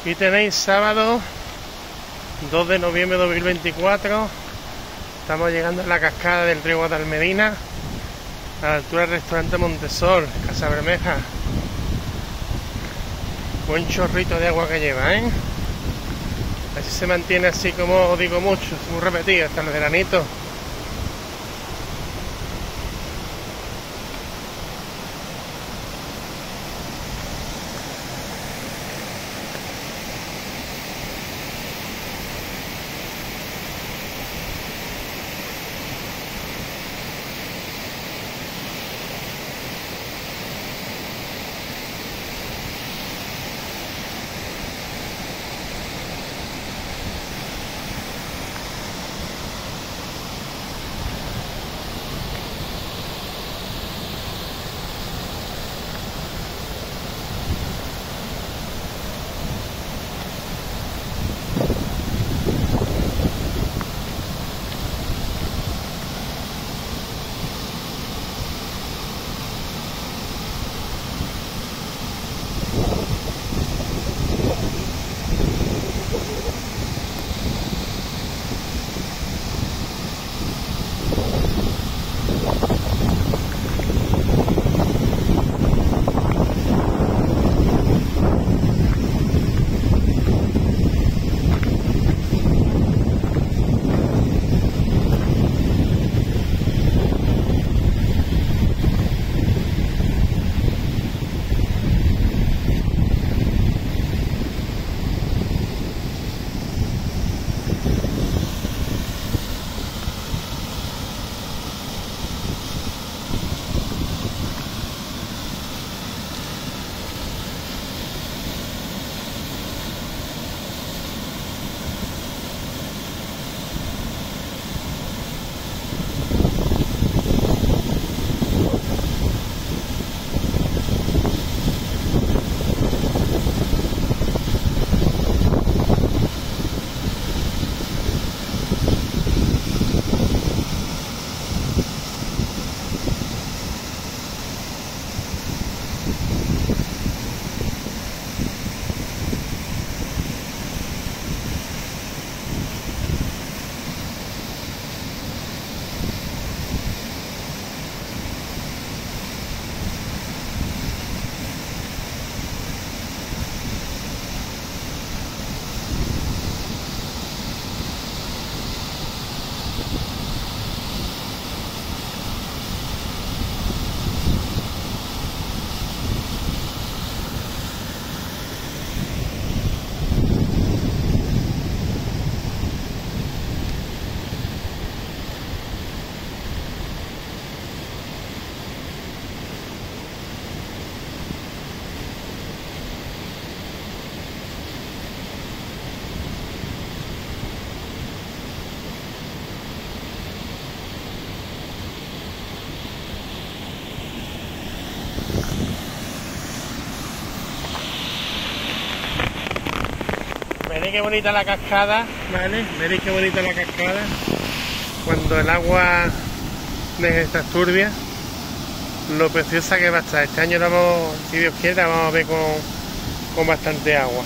Aquí tenéis sábado 2 de noviembre de 2024. Estamos llegando a la cascada del río Guadalmedina, a la altura del restaurante Montesor, Casa Bermeja. Buen chorrito de agua que lleva, ¿eh? Así se mantiene así como digo mucho, muy repetido hasta el veranito. Veréis qué bonita la cascada, ¿vale? Veréis qué bonita la cascada. Cuando el agua de estas turbias, lo preciosa que va a estar. Este año vamos, si Dios quiera, vamos a ver con, con bastante agua.